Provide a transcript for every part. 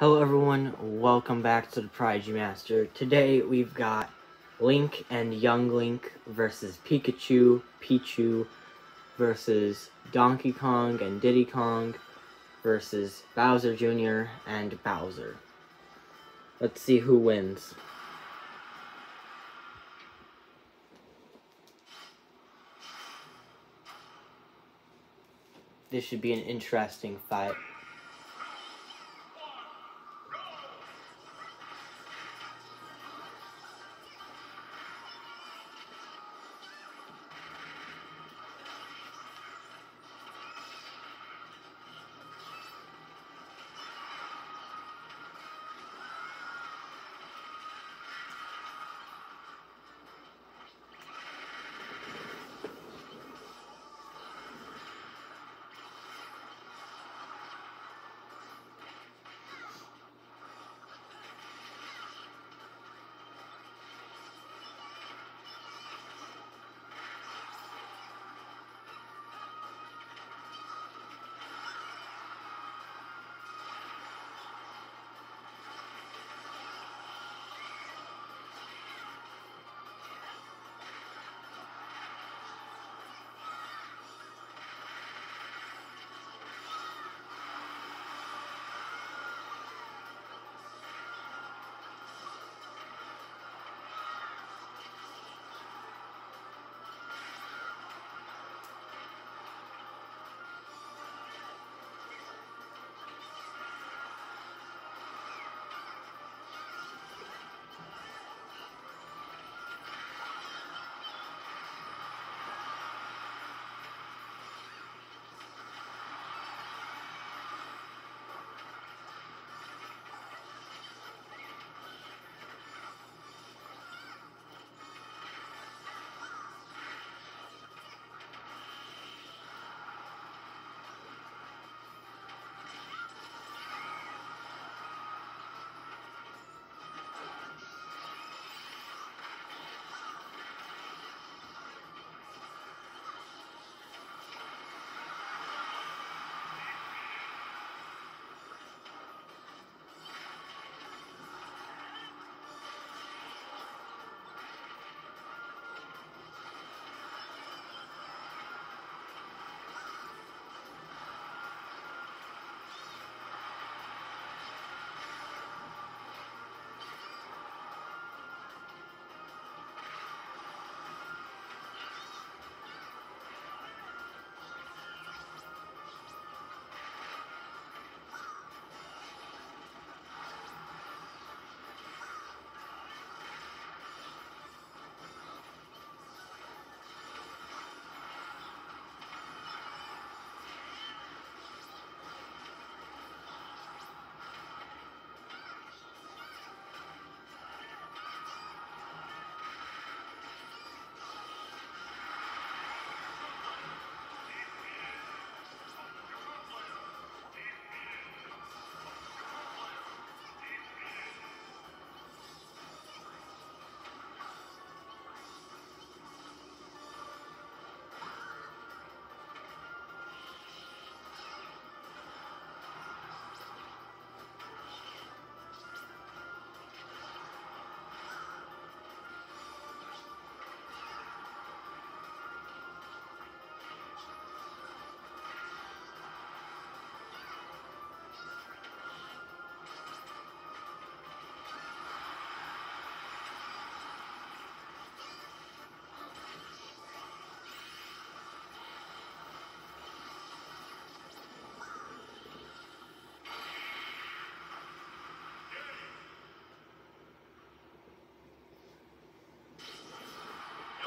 Hello everyone, welcome back to the Prodigy Master. Today we've got Link and Young Link versus Pikachu, Pichu versus Donkey Kong and Diddy Kong versus Bowser Jr. and Bowser. Let's see who wins. This should be an interesting fight.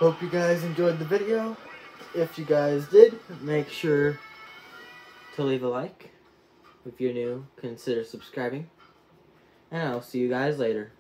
Hope you guys enjoyed the video. If you guys did, make sure to leave a like. If you're new, consider subscribing. And I'll see you guys later.